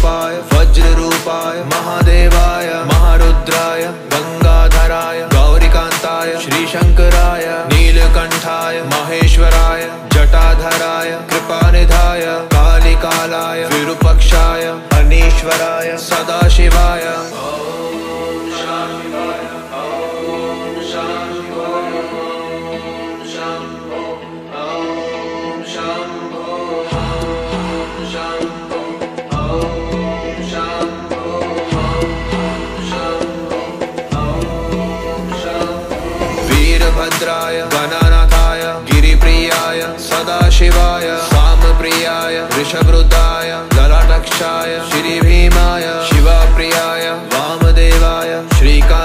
विश्वरूपाय वज्ररूपाय, महादेवाय, महारुद्राय, गंगाधराय, गौरिकान्ताय, श्रीशंकराय, नीलकंठाय, महेश्वराय, जटाधराय, कृपानिधाय, कालिकालाय, विरूपक्षाय, अनीश्वराय, सदाशिवाय। वीरभद्राय गणनाथाय गिरिप्रियाय सदाशिवाय सामप्रियाय वृषभृताय ललाटक्षाय श्रीभीमाय शिवप्रियाय वामदेवाय श्रीकान्ताय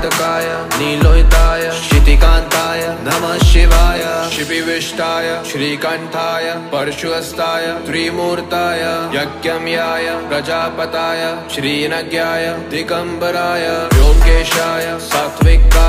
सुप्रान्तकाय नीलोहिताय शितिकांताय नमः शिवाय शिपिविष्टाय श्रीकण्ठाय परशुहस्ताय, त्रिमूर्ताय, यज्ञम्याय, प्रजापताय, श्रीनज्ञाय, दिगंबराय, योगेशाय, सात्विकाय।